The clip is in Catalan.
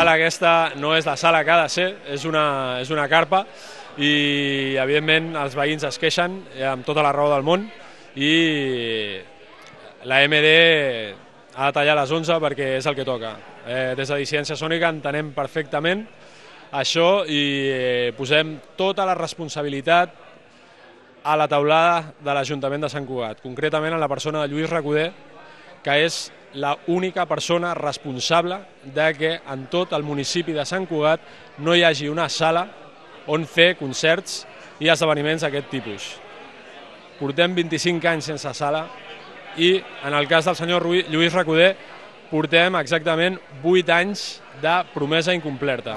sala aquesta no és la sala que ha de ser, és una, és una carpa i evidentment els veïns es queixen eh, amb tota la raó del món i la MD ha de tallar les 11 perquè és el que toca. Eh, des de Dissidència Sònica entenem perfectament això i eh, posem tota la responsabilitat a la taulada de l'Ajuntament de Sant Cugat, concretament en la persona de Lluís Recoder, que és la única persona responsable de que en tot el municipi de Sant Cugat no hi hagi una sala on fer concerts i esdeveniments d'aquest tipus. Portem 25 anys sense sala i en el cas del senyor Lluís Recoder portem exactament 8 anys de promesa incomplerta.